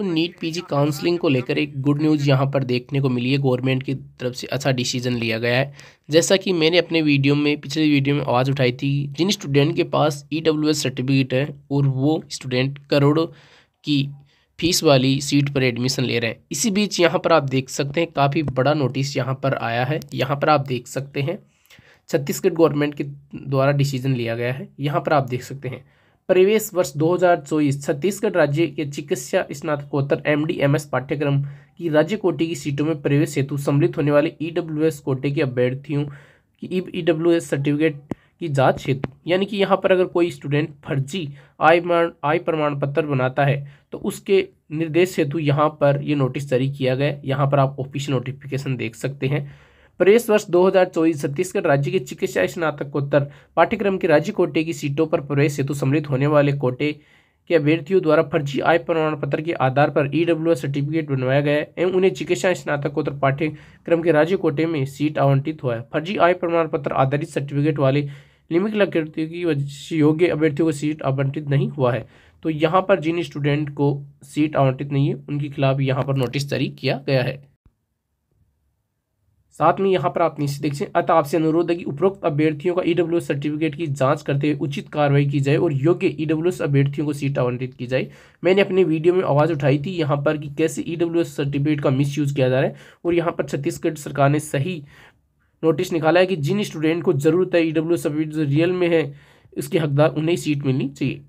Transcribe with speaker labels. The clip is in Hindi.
Speaker 1: तो नीट पीजी काउंसलिंग को लेकर एक गुड न्यूज़ यहाँ पर देखने को मिली है। गवर्नमेंट की तरफ़ से अच्छा डिसीज़न लिया गया है। जैसा कि मैंने अपने वीडियो में, पिछले वीडियो में आवाज़ उठाई थी, जिन स्टूडेंट के पास ई डब्ल्यू एस सर्टिफिकेट है और वो स्टूडेंट करोड़ों की फ़ीस वाली सीट पर एडमिशन ले रहे हैं। इसी बीच यहाँ पर आप देख सकते हैं, काफ़ी बड़ा नोटिस यहाँ पर आया है। यहाँ पर आप देख सकते हैं, छत्तीसगढ़ गवर्नमेंट के द्वारा डिसीज़न लिया गया है। यहाँ पर आप देख सकते हैं प्रवेश वर्ष 2024 छत्तीसगढ़ राज्य के चिकित्सा स्नातकोत्तर एमडीएमएस पाठ्यक्रम की राज्य कोटे की सीटों में प्रवेश हेतु सम्मिलित होने वाले ईडब्ल्यूएस कोटे के अभ्यर्थियों की ईडब्ल्यूएस सर्टिफिकेट की जाँच हेतु। यानी कि यहाँ पर अगर कोई स्टूडेंट फर्जी आय आय प्रमाण पत्र बनाता है तो उसके निर्देश हेतु यहाँ पर ये नोटिस जारी किया गया यहाँ पर आप ऑफिशियल नोटिफिकेशन देख सकते हैं। प्रवेश वर्ष 2024 छत्तीसगढ़ राज्य के चिकित्सा स्नातकोत्तर पाठ्यक्रम के राज्य कोटे की सीटों पर प्रवेश हेतु सम्मिलित होने वाले कोटे के अभ्यर्थियों द्वारा फर्जी आय प्रमाण पत्र के आधार पर ईडब्ल्यू सर्टिफिकेट बनवाया गया है एवं उन्हें चिकित्सा स्नातकोत्तर पाठ्यक्रम के राज्य कोटे में सीट आवंटित हुआ है। फर्जी आय प्रमाण पत्र आधारित सर्टिफिकेट वाले लिमिट अभ्यर्थियों की वजह योग्य अभ्यर्थियों को सीट आवंटित नहीं हुआ है। तो यहाँ पर जिन स्टूडेंट को सीट आवंटित नहीं है, उनके खिलाफ यहाँ पर नोटिस जारी किया गया है। साथ में यहाँ पर आप नीचे देख अतः आपसे अनुरोध है कि उपरोक्त अभ्यर्थियों का ईडब्ल्यू सर्टिफिकेट की जाँच करते हुए उचित कार्रवाई की जाए और योग्य ईडब्ल्यू अभ्यर्थियों को सीट आवंटित की जाए। मैंने अपने वीडियो में आवाज़ उठाई थी यहाँ पर कि कैसे ईडब्ल्यू सर्टिफिकेट का मिस किया जा रहा है और यहाँ पर छत्तीसगढ़ सरकार ने सही नोटिस निकाला है कि जिन स्टूडेंट को ज़रूरत है ई डब्ल्यू सर्टिफिकेट रियल में है, इसके हकदार उन्हें सीट मिलनी चाहिए।